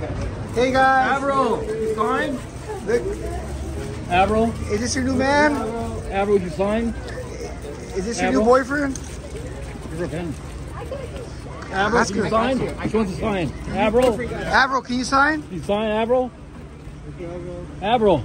Hey guys. Avril, you sign? Look, Avril, is this your new man? Avril, you sign? Is this your new Avril? boyfriend? Here's a pen. Avril, can you sign? Which one's to sign? Avril, Avril, can you sign? you sign Avril? Avril,